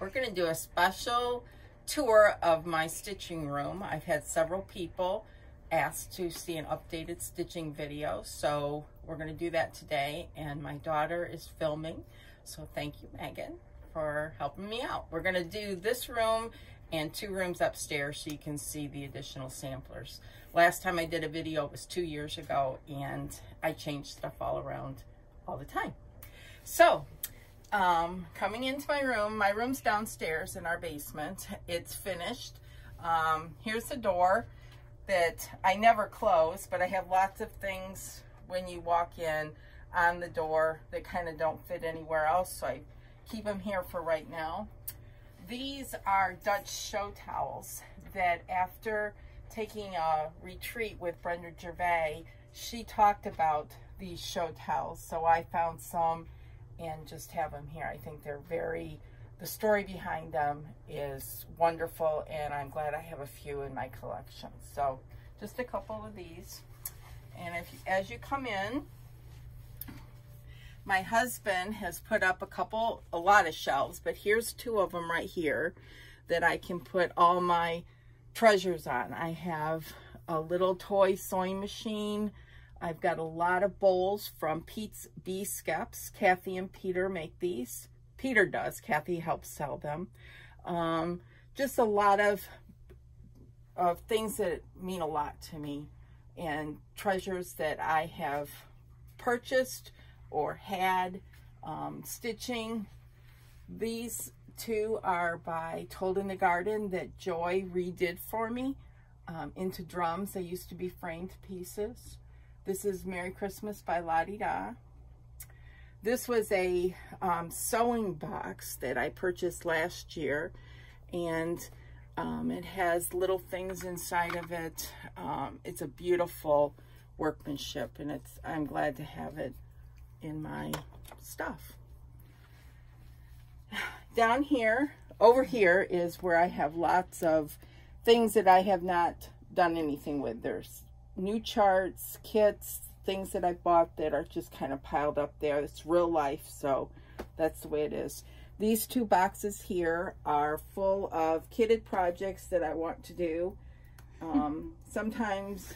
we're going to do a special tour of my stitching room. I've had several people ask to see an updated stitching video, so we're going to do that today, and my daughter is filming, so thank you, Meghan, for helping me out. We're going to do this room and two rooms upstairs so you can see the additional samplers. Last time I did a video was two years ago, and I changed stuff all around all the time. So um, coming into my room, my room's downstairs in our basement. It's finished. Um, here's the door that I never close, but I have lots of things when you walk in on the door that kind of don't fit anywhere else, so I keep them here for right now. These are Dutch show towels that after taking a retreat with Brenda Gervais, she talked about these show towels, so I found some and just have them here. I think they're very, the story behind them is wonderful and I'm glad I have a few in my collection. So just a couple of these. And if as you come in, my husband has put up a couple, a lot of shelves, but here's two of them right here that I can put all my treasures on. I have a little toy sewing machine, I've got a lot of bowls from Pete's Bee Skeps. Kathy and Peter make these. Peter does. Kathy helps sell them. Um, just a lot of, of things that mean a lot to me and treasures that I have purchased or had um, stitching. These two are by Told in the Garden that Joy redid for me um, into drums. They used to be framed pieces. This is Merry Christmas by Lottie Da. This was a um, sewing box that I purchased last year and um, it has little things inside of it. Um, it's a beautiful workmanship and it's I'm glad to have it in my stuff. Down here, over here is where I have lots of things that I have not done anything with. There's new charts, kits, things that I bought that are just kind of piled up there. It's real life, so that's the way it is. These two boxes here are full of kitted projects that I want to do. Um, sometimes,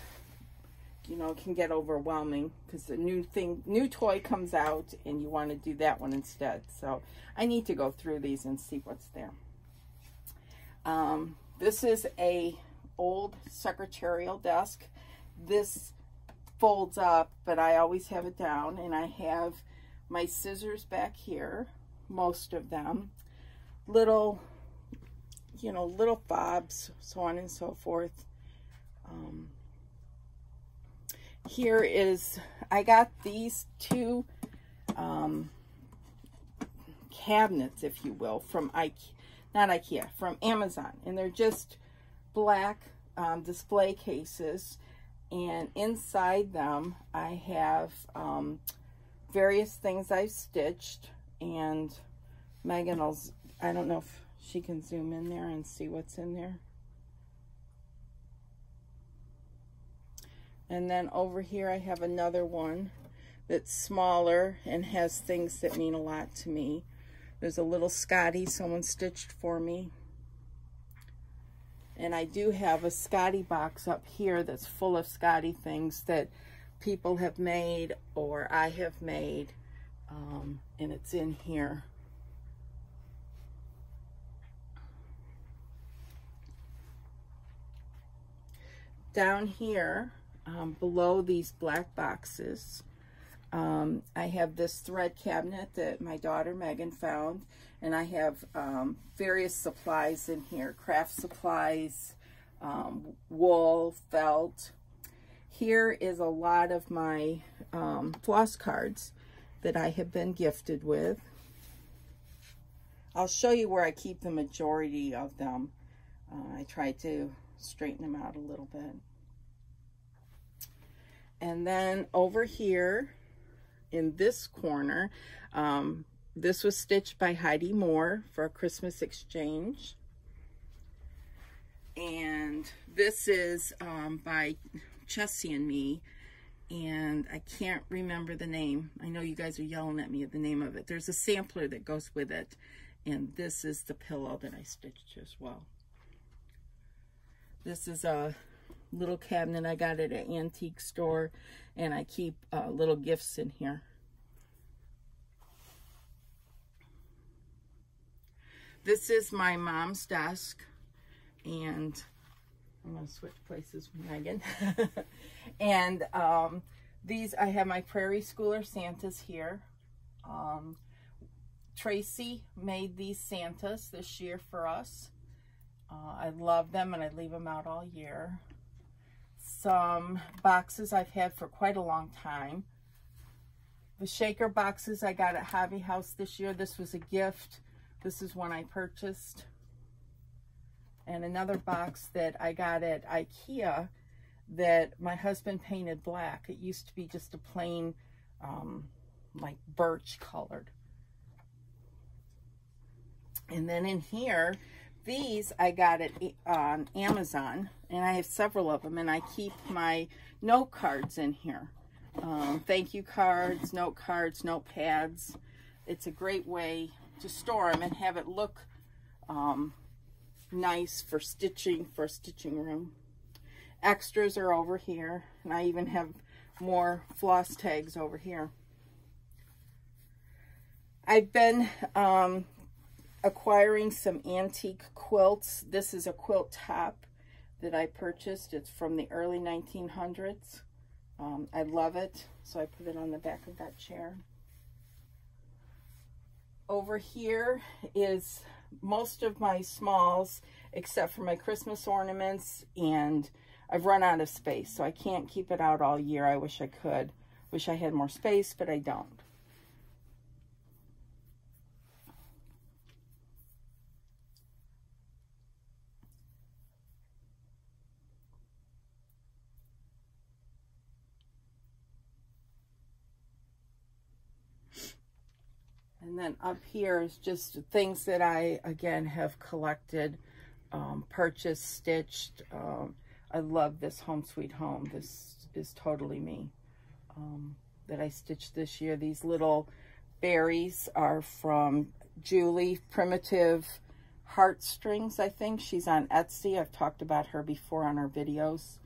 you know, it can get overwhelming because the new thing, new toy comes out and you want to do that one instead. So I need to go through these and see what's there. Um, this is a old secretarial desk this folds up, but I always have it down. And I have my scissors back here, most of them. Little, you know, little fobs, so on and so forth. Um, here is, I got these two um, cabinets, if you will, from Ikea, not Ikea, from Amazon. And they're just black um, display cases and inside them I have um, various things I've stitched and Meghan will, I don't know if she can zoom in there and see what's in there. And then over here I have another one that's smaller and has things that mean a lot to me. There's a little Scotty someone stitched for me. And I do have a Scotty box up here that's full of Scotty things that people have made or I have made. Um, and it's in here. Down here, um, below these black boxes, um, I have this thread cabinet that my daughter Meghan found, and I have um, various supplies in here, craft supplies, um, wool, felt. Here is a lot of my um, floss cards that I have been gifted with. I'll show you where I keep the majority of them. Uh, I try to straighten them out a little bit. And then over here, in this corner. Um, this was stitched by Heidi Moore for a Christmas exchange. And this is um, by Chessie and me. And I can't remember the name. I know you guys are yelling at me at the name of it. There's a sampler that goes with it. And this is the pillow that I stitched as well. This is a little cabinet I got at an antique store. And I keep uh, little gifts in here. This is my mom's desk. And I'm going to switch places with Meghan. and um, these, I have my Prairie Schooler Santas here. Um, Tracy made these Santas this year for us. Uh, I love them and I leave them out all year. Some boxes I've had for quite a long time. The shaker boxes I got at Hobby House this year. This was a gift. This is one I purchased. And another box that I got at Ikea that my husband painted black. It used to be just a plain, um, like birch colored. And then in here, these I got it on Amazon, and I have several of them, and I keep my note cards in here. Um, thank you cards, note cards, notepads. It's a great way to store them and have it look um, nice for stitching, for a stitching room. Extras are over here, and I even have more floss tags over here. I've been um, acquiring some antique quilts. This is a quilt top that I purchased. It's from the early 1900s. Um, I love it, so I put it on the back of that chair. Over here is most of my smalls, except for my Christmas ornaments, and I've run out of space, so I can't keep it out all year. I wish I could. Wish I had more space, but I don't. Then up here is just things that I, again, have collected, um, purchased, stitched. Um, I love this Home Sweet Home. This is totally me um, that I stitched this year. These little berries are from Julie Primitive Heartstrings, I think. She's on Etsy. I've talked about her before on our videos.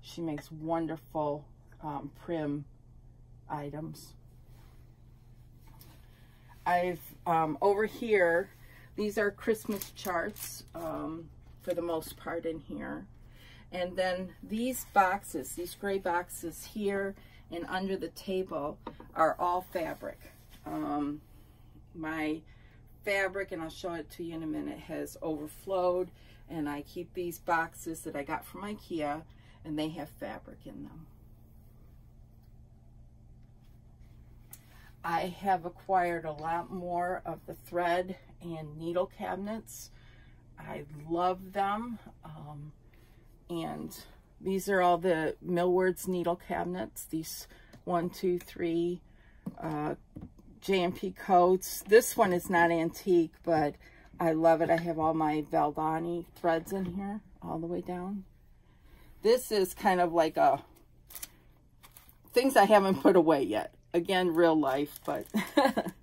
She makes wonderful um, prim items. I've, um, over here, these are Christmas charts um, for the most part in here. And then these boxes, these gray boxes here and under the table are all fabric. Um, my fabric, and I'll show it to you in a minute, has overflowed. And I keep these boxes that I got from Ikea, and they have fabric in them. I have acquired a lot more of the thread and needle cabinets. I love them. Um, and these are all the Millwards needle cabinets. These one, two, three uh, J&P Coats. This one is not antique, but I love it. I have all my Valdani threads in here all the way down. This is kind of like a things I haven't put away yet again, real life, but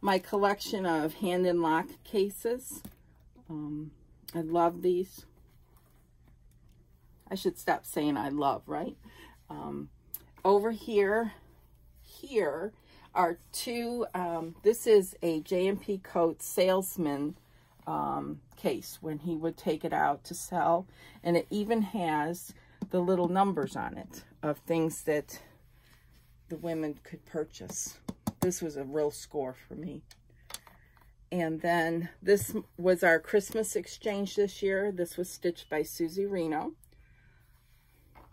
my collection of hand and lock cases. Um, I love these. I should stop saying I love, right? Um, over here, here are two, um, this is a J&P Coat salesman um, case when he would take it out to sell. And it even has the little numbers on it of things that the women could purchase. This was a real score for me. And then this was our Christmas exchange this year. This was stitched by Susie Reno.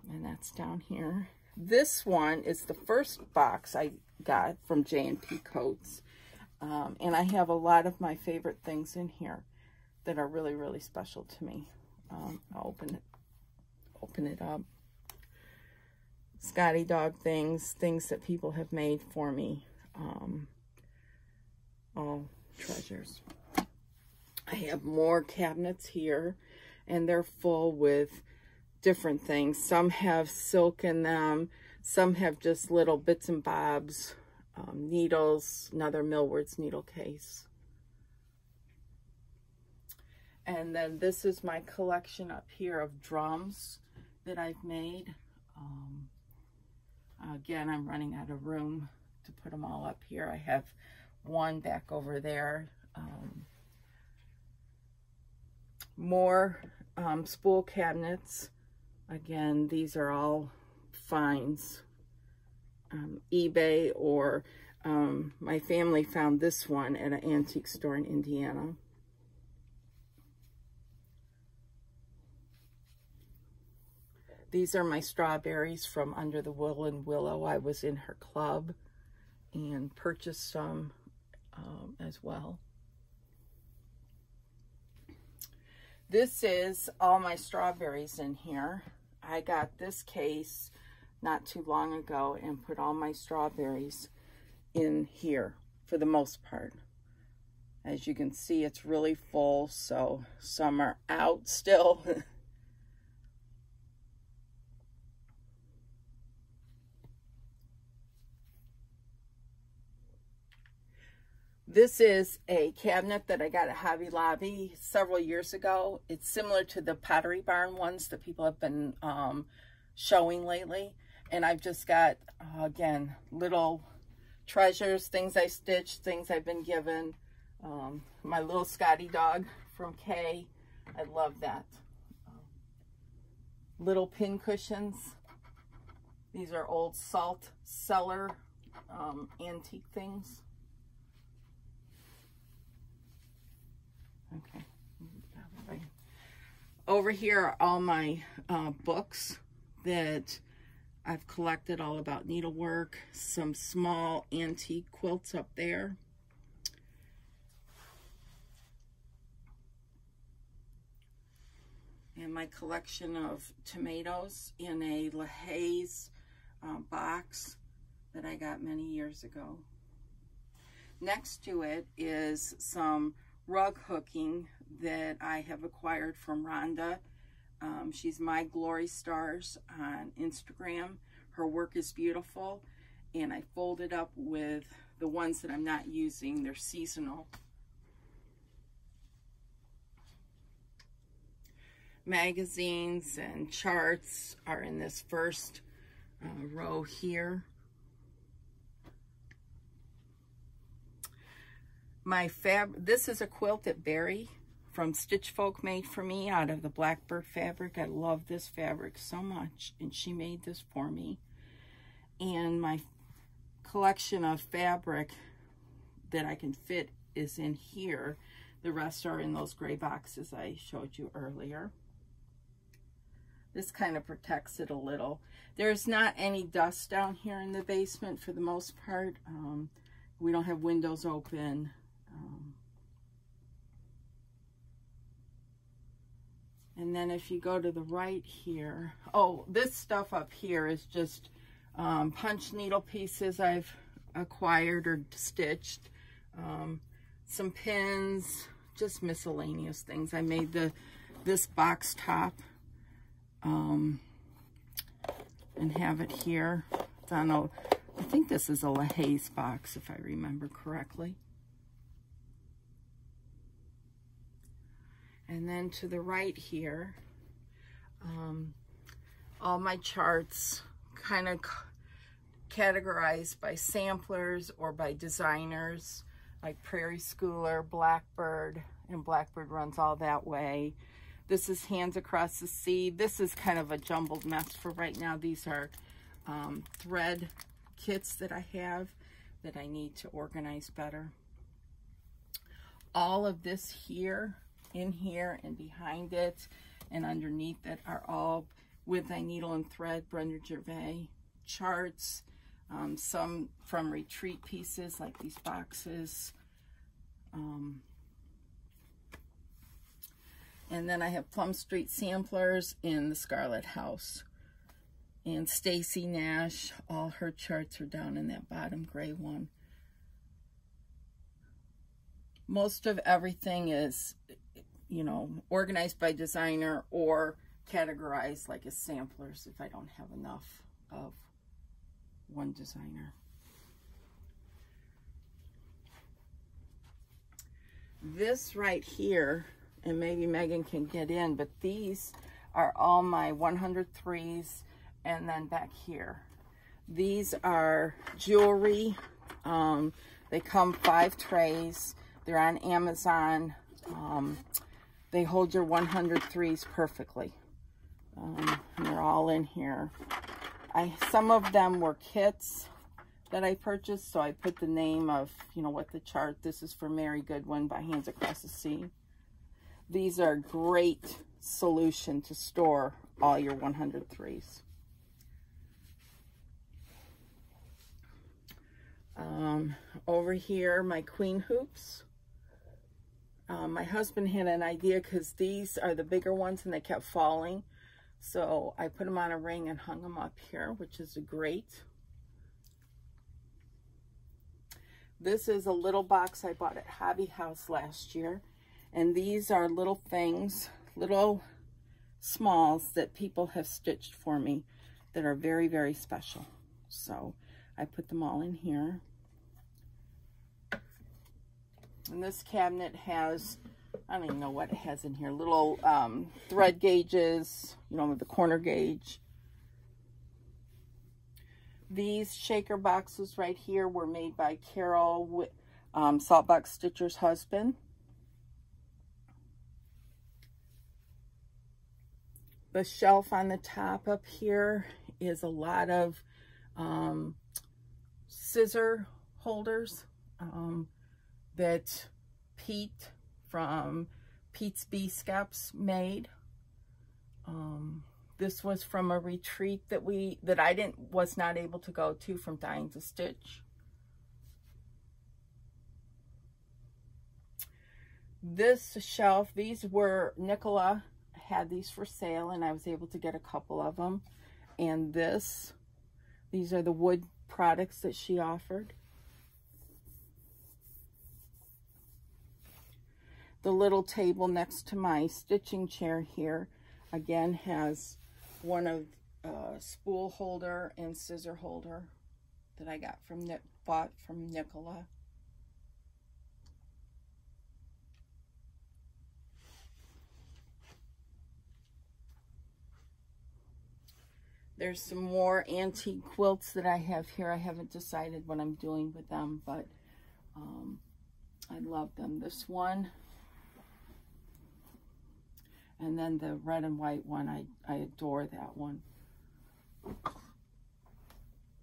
And that's down here. This one is the first box I got from J&P Coats. Um, and I have a lot of my favorite things in here that are really, really special to me. Um, I'll open it, open it up. Scotty Dog things, things that people have made for me. Um, all treasures. I have more cabinets here, and they're full with different things. Some have silk in them. Some have just little bits and bobs, um, needles, another Millwards needle case. And then this is my collection up here of drums that I've made. Um, again, I'm running out of room to put them all up here. I have one back over there. Um, more um, spool cabinets. Again, these are all finds. Um, eBay or um, my family found this one at an antique store in Indiana. These are my strawberries from Under the Woolen Willow. I was in her club and purchased some um, as well. This is all my strawberries in here. I got this case not too long ago and put all my strawberries in here for the most part. As you can see, it's really full, so some are out still. This is a cabinet that I got at Hobby Lobby several years ago. It's similar to the Pottery Barn ones that people have been um, showing lately. And I've just got, uh, again, little treasures, things I stitched, things I've been given. Um, my little Scotty dog from Kay. I love that. Um, little pin cushions. These are old salt cellar um, antique things. Okay. Over here are all my uh, books that I've collected all about needlework, some small antique quilts up there. And my collection of tomatoes in a LaHaye's uh, box that I got many years ago. Next to it is some rug hooking that I have acquired from Rhonda. Um, she's My Glory Stars on Instagram. Her work is beautiful and I folded it up with the ones that I'm not using. They're seasonal. Magazines and charts are in this first uh, row here. My fab, this is a quilt that Barry from Stitch Folk made for me out of the Blackbird fabric. I love this fabric so much, and she made this for me. And my collection of fabric that I can fit is in here. The rest are in those gray boxes I showed you earlier. This kind of protects it a little. There's not any dust down here in the basement for the most part. Um, we don't have windows open. Um, and then if you go to the right here, oh, this stuff up here is just um, punch needle pieces I've acquired or stitched. Um, some pins, just miscellaneous things. I made the this box top um, and have it here. It's on a, I think this is a LaHaye's box if I remember correctly. And then to the right here, um, all my charts kind of categorized by samplers or by designers like Prairie Schooler, Blackbird, and Blackbird runs all that way. This is Hands Across the Sea. This is kind of a jumbled mess for right now. These are um, thread kits that I have that I need to organize better. All of this here in here and behind it and underneath it are all with a needle and thread Brenda Gervais charts, um, some from retreat pieces like these boxes. Um, and then I have Plum Street samplers in the Scarlet House. And Stacy Nash, all her charts are down in that bottom gray one. Most of everything is you know, organized by designer or categorized like as samplers if I don't have enough of one designer. This right here and maybe Meghan can get in, but these are all my 103s and then back here. These are jewelry. Um, they come five trays. They're on Amazon. Um, they hold your 103s perfectly. Um, they're all in here. I Some of them were kits that I purchased, so I put the name of, you know, what the chart. This is for Mary Goodwin by Hands Across the Sea. These are great solution to store all your 103s. Um, over here, my queen hoops. Um, my husband had an idea because these are the bigger ones and they kept falling. So I put them on a ring and hung them up here, which is great. This is a little box I bought at Hobby House last year. And these are little things, little smalls that people have stitched for me that are very, very special. So I put them all in here. And this cabinet has, I don't even know what it has in here, little um, thread gauges, you know, the corner gauge. These shaker boxes right here were made by Carol, um, Saltbox Stitcher's husband. The shelf on the top up here is a lot of um, scissor holders um, that Pete from Pete's Bee Skeps made. Um, this was from a retreat that we that I didn't was not able to go to from Dying to Stitch. This shelf, these were Nicola had these for sale and I was able to get a couple of them. And this, these are the wood products that she offered. The little table next to my stitching chair here, again, has one of uh, spool holder and scissor holder that I got from, bought from Nicola. There's some more antique quilts that I have here. I haven't decided what I'm doing with them, but um, I love them. This one, and then the red and white one, I, I adore that one.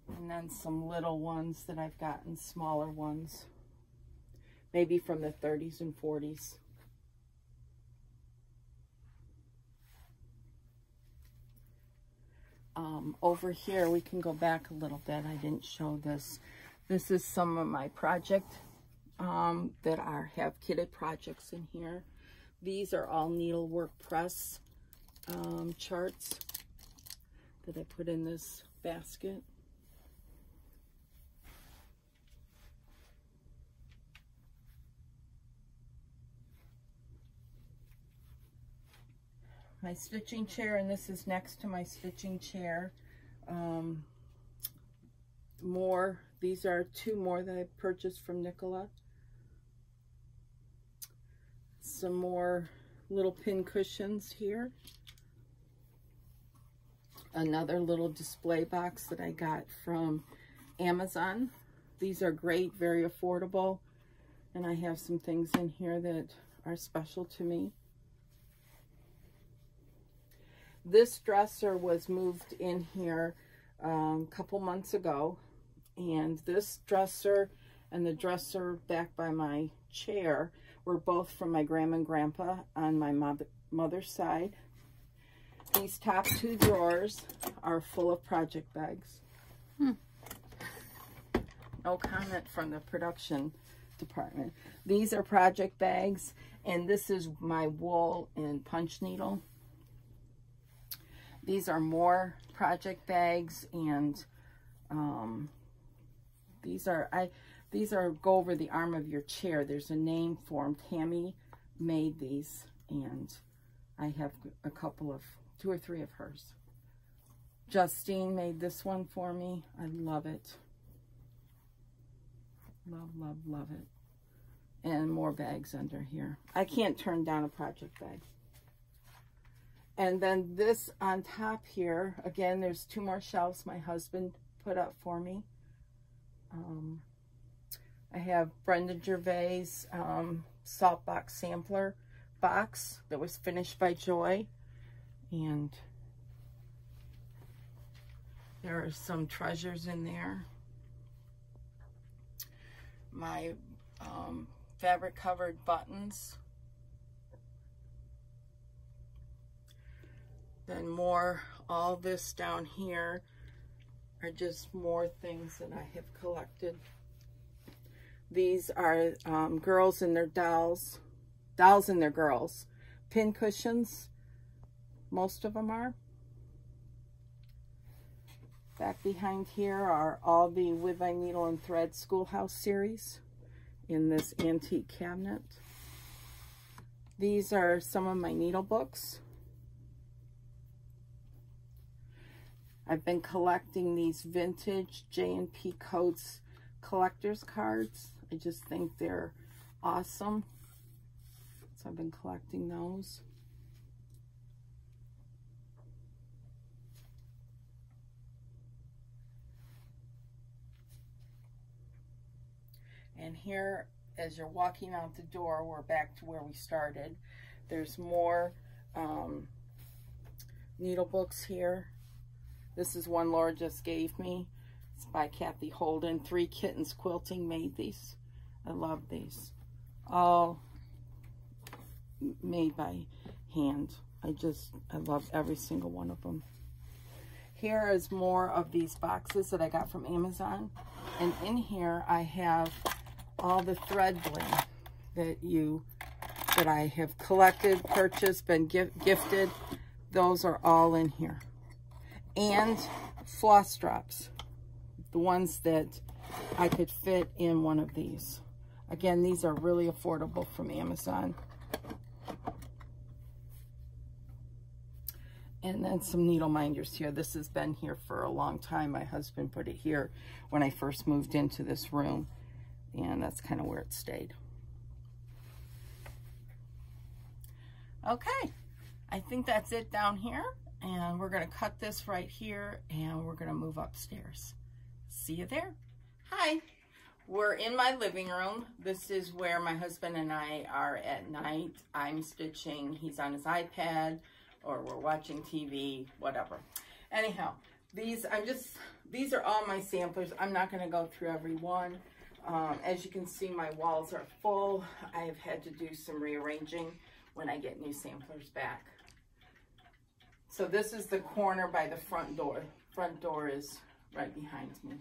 And then some little ones that I've gotten, smaller ones, maybe from the 30s and 40s. Um, over here, we can go back a little bit. I didn't show this. This is some of my project um, that are have kitted projects in here. These are all needlework press um, charts that I put in this basket. my stitching chair, and this is next to my stitching chair. Um, more, these are two more that I purchased from Nicola. Some more little pin cushions here. Another little display box that I got from Amazon. These are great, very affordable. And I have some things in here that are special to me. This dresser was moved in here um, a couple months ago. And this dresser and the dresser back by my chair were both from my grandma and grandpa on my mother, mother's side. These top two drawers are full of project bags. Hmm. No comment from the production department. These are project bags, and this is my wool and punch needle. These are more project bags and um, these are, I, these are go over the arm of your chair. There's a name for them. Tammy made these and I have a couple of, two or three of hers. Justine made this one for me. I love it. Love, love, love it. and more bags under here. I can't turn down a project bag. And then this on top here, again, there's two more shelves my husband put up for me. Um, I have Brenda Gervais um, salt box sampler box that was finished by Joy. And there are some treasures in there. My um, fabric covered buttons. Then more, all this down here are just more things that I have collected. These are um, girls and their dolls, dolls and their girls. Pin cushions, most of them are. Back behind here are all the With Thy Needle and Thread Schoolhouse series in this antique cabinet. These are some of my needle books. I've been collecting these vintage J&P Coats collector's cards. I just think they're awesome. So I've been collecting those. And here, as you're walking out the door, we're back to where we started. There's more um, needle books here. This is one Laura just gave me. It's by Kathy Holden. Three Kittens Quilting made these. I love these. All made by hand. I just, I love every single one of them. Here is more of these boxes that I got from Amazon. And in here I have all the thread bling that you, that I have collected, purchased, been gifted. Those are all in here. And floss drops the ones that I could fit in one of these. Again, these are really affordable from Amazon. And then some needle minders here. This has been here for a long time. My husband put it here when I first moved into this room. And that's kind of where it stayed. Okay, I think that's it down here. And we're going to cut this right here and we're going to move upstairs see you there. Hi, we're in my living room. This is where my husband and I are at night. I'm stitching, he's on his iPad, or we're watching TV, whatever. Anyhow, these, I'm just, these are all my samplers. I'm not gonna go through every one. Um, as you can see, my walls are full. I have had to do some rearranging when I get new samplers back. So this is the corner by the front door. Front door is right behind me.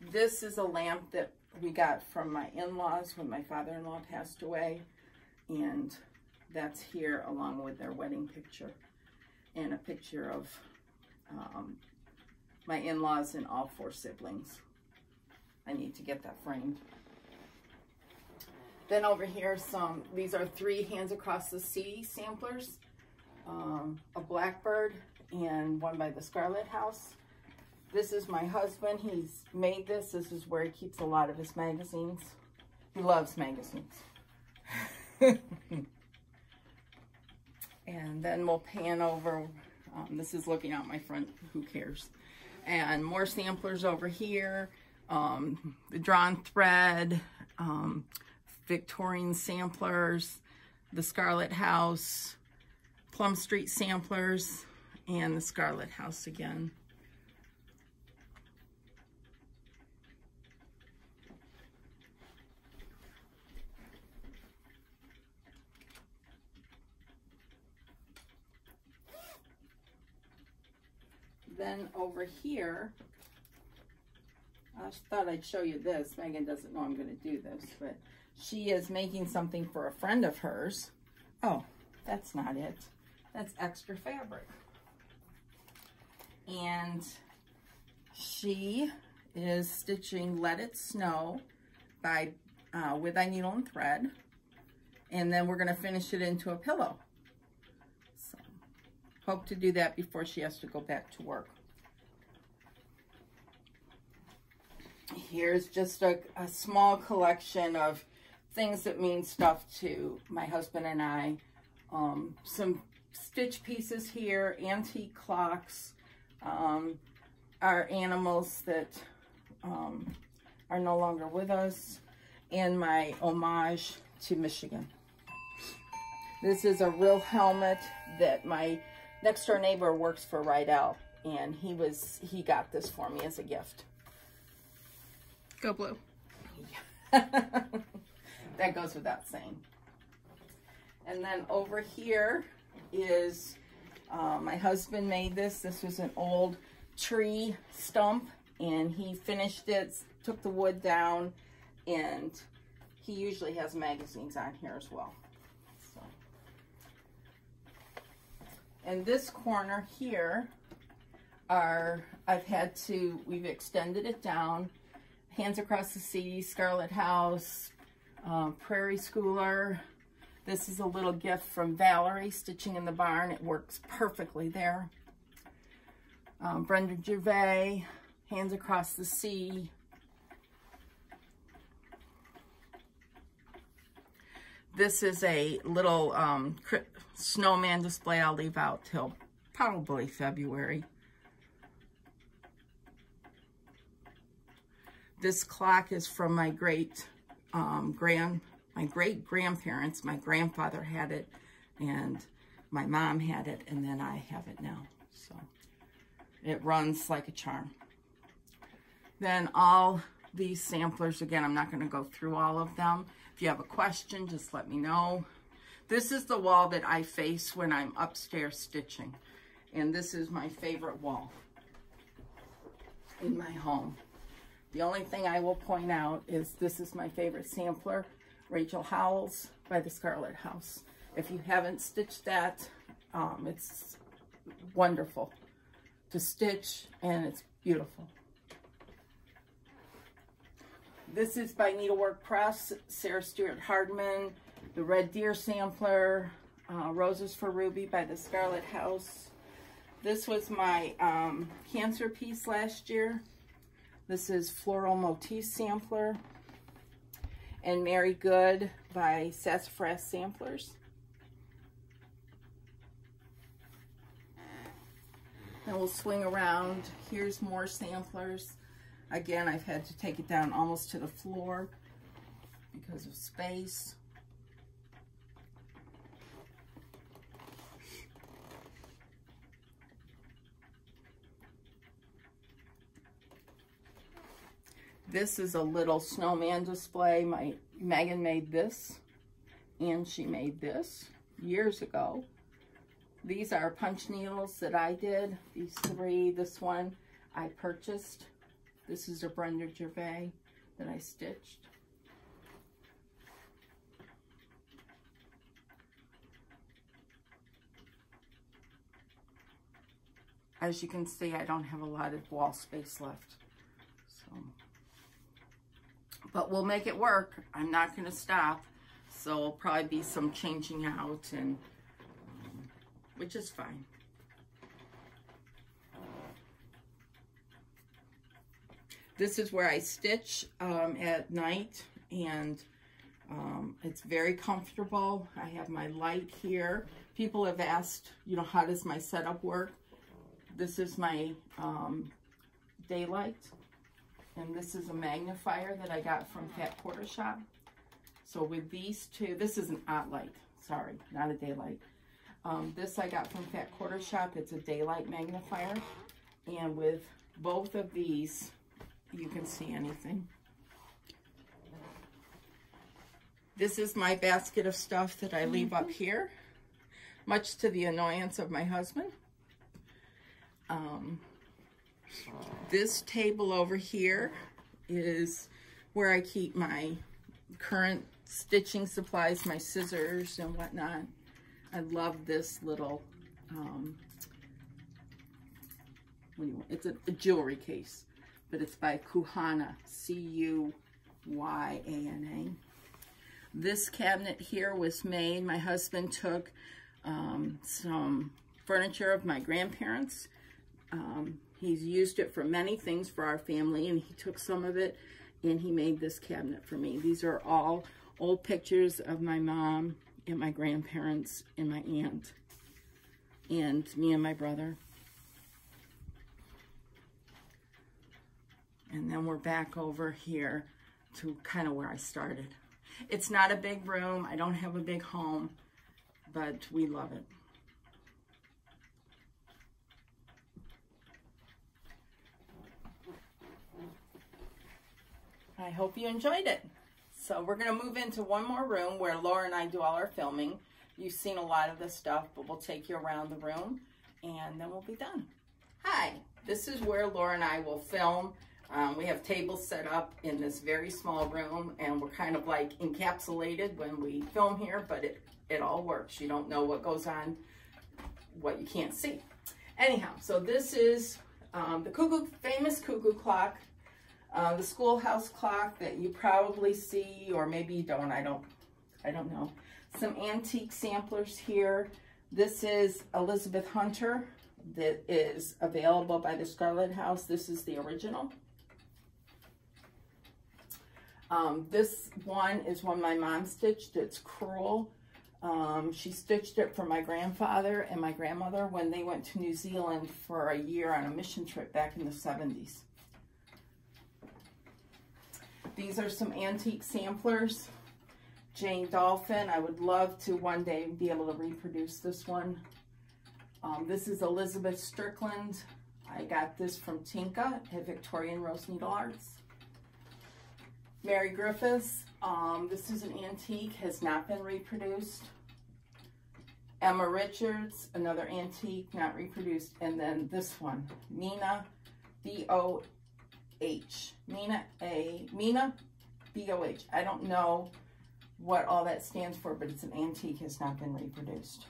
This is a lamp that we got from my in-laws when my father-in-law passed away. And that's here along with their wedding picture. And a picture of um, my in-laws and all four siblings. I need to get that framed. Then over here, some, these are three Hands Across the Sea samplers. Um, a blackbird and one by the Scarlet House. This is my husband. He's made this. This is where he keeps a lot of his magazines. He loves magazines. and then we'll pan over. Um, this is looking out my front. Who cares? And more samplers over here. Um, the drawn thread, um, Victorian samplers, the Scarlet House, Plum Street samplers, and the Scarlet House again. Then over here, I thought I'd show you this. Meghan doesn't know I'm going to do this, but she is making something for a friend of hers. Oh, that's not it. That's extra fabric and she is stitching Let It Snow by uh, With Thy Needle and Thread. And then we're going to finish it into a pillow. So, hope to do that before she has to go back to work. Here's just a, a small collection of things that mean stuff to my husband and I. Um, some stitch pieces here, antique clocks, um, our animals that um, are no longer with us, and my homage to Michigan. This is a real helmet that my next door neighbor works for Riddell, and he was he got this for me as a gift. Go blue. that goes without saying. And then over here is uh, my husband made this. This was an old tree stump and he finished it, took the wood down, and he usually has magazines on here as well. So. And this corner here are, I've had to, we've extended it down, Hands Across the Sea, Scarlet House, uh, Prairie Schooler. This is a little gift from Valerie, Stitching in the Barn. It works perfectly there. Um, Brenda Gervais, Hands Across the Sea. This is a little um, snowman display I'll leave out till probably February. This clock is from my great um, grand, my great grandparents. My grandfather had it and my mom had it and then I have it now. So it runs like a charm. Then all these samplers, again, I'm not going to go through all of them. If you have a question, just let me know. This is the wall that I face when I'm upstairs stitching. And this is my favorite wall in my home. The only thing I will point out is this is my favorite sampler, Rachel Howells by the Scarlet House. If you haven't stitched that, um, it's wonderful to stitch and it's beautiful. This is by Needlework Press, Sarah Stewart Hardman, the Red Deer Sampler, uh, Roses for Ruby by the Scarlet House. This was my um, cancer piece last year. This is Floral Motif Sampler. And Mary Good by Sassafras Samplers. And we'll swing around. Here's more samplers. Again, I've had to take it down almost to the floor because of space. This is a little snowman display. My Meghan made this and she made this years ago. These are punch needles that I did. These three, this one I purchased. This is a Brenda Gervais that I stitched. As you can see, I don't have a lot of wall space left. So, But we'll make it work. I'm not going to stop. So it'll probably be some changing out, and um, which is fine. This is where I stitch um, at night and um, it's very comfortable. I have my light here. People have asked, you know, how does my setup work? This is my um, daylight and this is a magnifier that I got from Fat Quarter Shop. So with these two, this is an OttLite, sorry, not a daylight. Um, this I got from Fat Quarter Shop. It's a daylight magnifier. And with both of these, you can see anything. This is my basket of stuff that I leave up here, much to the annoyance of my husband. Um, this table over here is where I keep my current stitching supplies, my scissors and whatnot. I love this little, um, it's a, a jewelry case but it's by Cuyana, C-U-Y-A-N-A. This cabinet here was made, my husband took um, some furniture of my grandparents, um, He's used it for many things for our family, and he took some of it and he made this cabinet for me. These are all old pictures of my mom and my grandparents and my aunt and me and my brother. And then we're back over here to kind of where I started. It's not a big room. I don't have a big home, but we love it. I hope you enjoyed it. So we're going to move into one more room where Laura and I do all our filming. You've seen a lot of this stuff, but we'll take you around the room and then we'll be done. Hi, this is where Laura and I will film. Um, we have tables set up in this very small room and we're kind of like encapsulated when we film here, but it, it all works. You don't know what goes on, what you can't see. Anyhow, so this is um, the cuckoo, famous cuckoo clock uh, the schoolhouse clock that you probably see, or maybe you don't, I don't, I don't know. Some antique samplers here. This is Elizabeth Hunter that is available by the Scarlet House. This is the original. Um, this one is one my mom stitched. It's Crewel. Um, she stitched it for my grandfather and my grandmother when they went to New Zealand for a year on a mission trip back in the 70s. These are some antique samplers. Jane Dolphin. I would love to one day be able to reproduce this one. Um, this is Elizabeth Strickland. I got this from Tinka at Victorian Rose Needle Arts. Mary Griffiths. Um, this is an antique, has not been reproduced. Emma Richards, another antique, not reproduced. And then this one, Mina D-O H. Mina A. Mina B-O-H. I don't know what all that stands for, but it's an antique, has not been reproduced.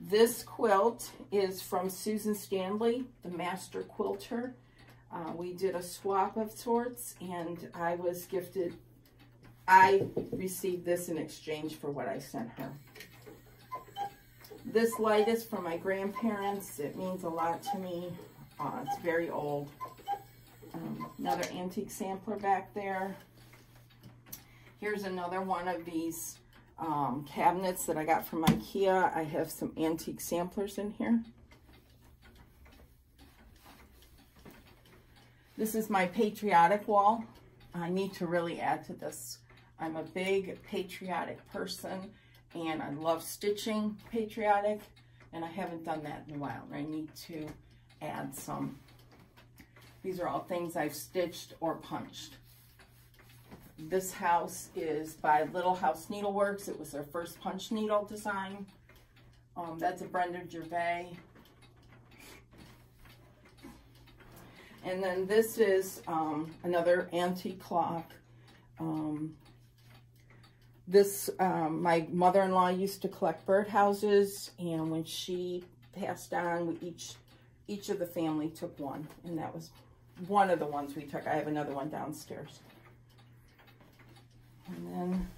This quilt is from Susan Stanley, the master quilter. Uh, we did a swap of sorts, and I was gifted, I received this in exchange for what I sent her. This light is from my grandparents. It means a lot to me. Uh, it's very old. Um, another antique sampler back there. Here's another one of these um, cabinets that I got from Ikea. I have some antique samplers in here. This is my patriotic wall. I need to really add to this. I'm a big patriotic person and I love stitching patriotic and I haven't done that in a while. I need to add some these are all things I've stitched or punched. This house is by Little House Needleworks. It was their first punch needle design. Um, that's a Brenda Gervais. And then this is um, another antique clock. Um, this, um, my mother-in-law used to collect birdhouses, and when she passed on, we each, each of the family took one, and that was one of the ones we took. I have another one downstairs. And then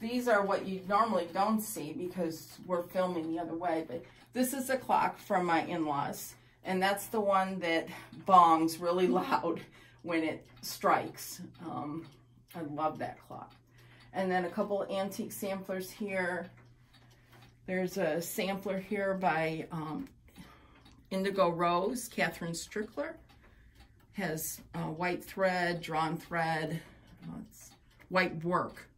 these are what you normally don't see because we're filming the other way, but this is a clock from my in-laws, and that's the one that bongs really loud when it strikes. Um, I love that clock. And then a couple antique samplers here. There's a sampler here by um, Indigo Rose, Catherine Strickler has uh, white thread, drawn thread, uh, white work.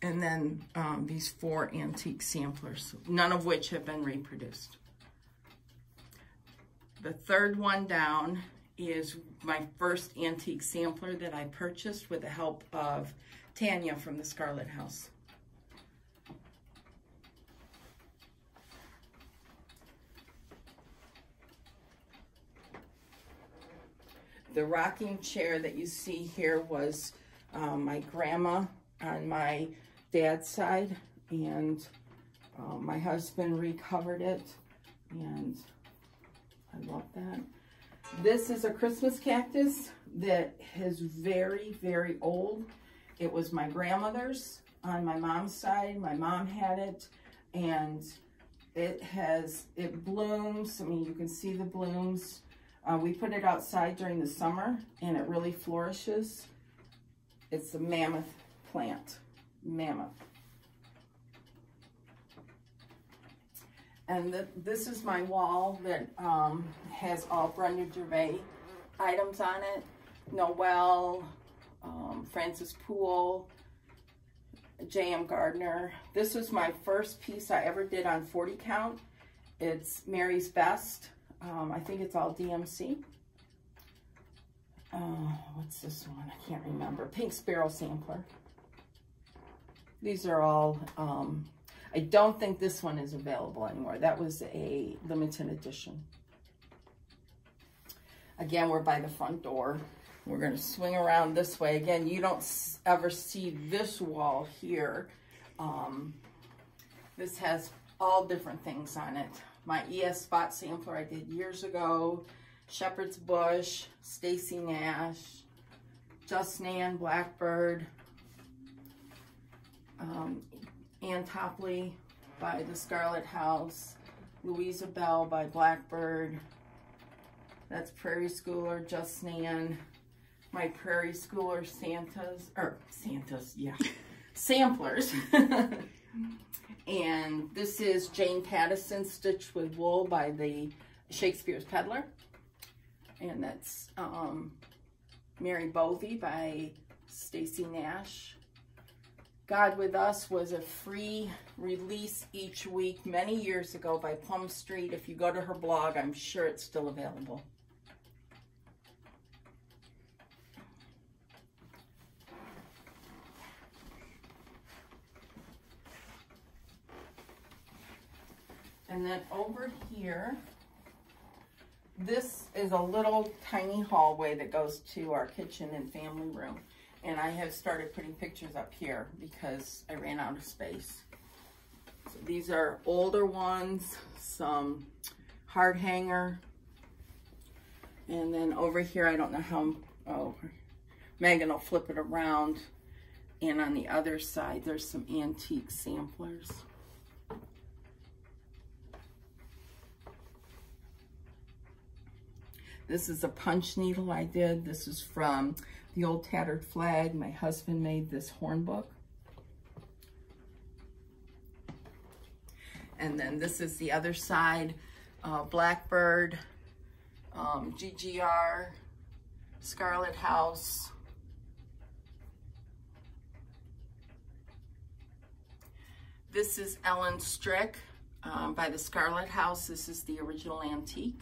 And then um, these four antique samplers, none of which have been reproduced. The third one down is my first antique sampler that I purchased with the help of Tanya from the Scarlet House. The rocking chair that you see here was um, my grandma on my dad's side, and uh, my husband recovered it, and I love that. This is a Christmas cactus that is very, very old. It was my grandmother's on my mom's side. My mom had it, and It has, it blooms. I mean, you can see the blooms. Uh, we put it outside during the summer and it really flourishes. It's a mammoth plant, mammoth. And the, this is my wall that um, has all Brenda Gervais items on it. Noel, um, Francis Poole, J.M. Gardner. This was my first piece I ever did on 40 count. It's Mary's Best. Um, I think it's all DMC. Uh, what's this one? I can't remember. Pink Sparrow Sampler. These are all, um, I don't think this one is available anymore. That was a limited edition. Again, we're by the front door. We're going to swing around this way. Again, you don't ever see this wall here. Um, this has all different things on it. My ES spot sampler I did years ago. Shepherd's Bush, Stacy Nash, Just Nan, Blackbird, um, Ann Topley by the Scarlet House, Louisa Bell by Blackbird, that's Prairie Schooler, Just Nan, my Prairie Schooler Santas, or Santas, yeah, samplers. and this is Jane Pattison Stitched with Wool by the Shakespeare's Peddler. And that's um, Mary Bovey by Stacy Nash. God With Us was a free release each week many years ago by Plum Street. If you go to her blog, I'm sure it's still available. And then over here, this is a little tiny hallway that goes to our kitchen and family room. And I have started putting pictures up here because I ran out of space. So these are older ones, some hard hanger. And then over here, I don't know how, oh, Meghan will flip it around. And on the other side, there's some antique samplers. This is a punch needle I did. This is from the old tattered flag. My husband made this horn book. And then this is the other side, uh, Blackbird, um, GGR, Scarlet House. This is Ellen Strick um, by the Scarlet House. This is the original antique.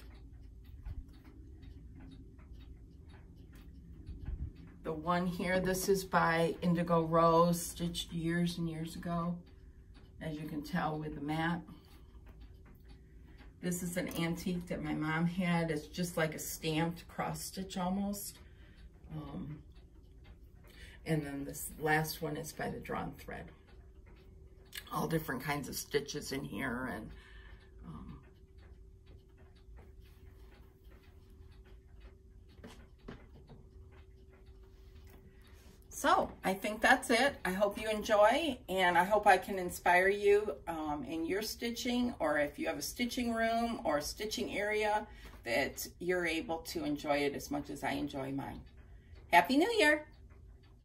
One here, this is by Indigo Rose, stitched years and years ago, as you can tell with the mat. This is an antique that my mom had. It's just like a stamped cross stitch almost. Um, and then this last one is by the Drawn Thread. All different kinds of stitches in here and So I think that's it. I hope you enjoy and I hope I can inspire you um, in your stitching or if you have a stitching room or stitching area that you're able to enjoy it as much as I enjoy mine. Happy New Year!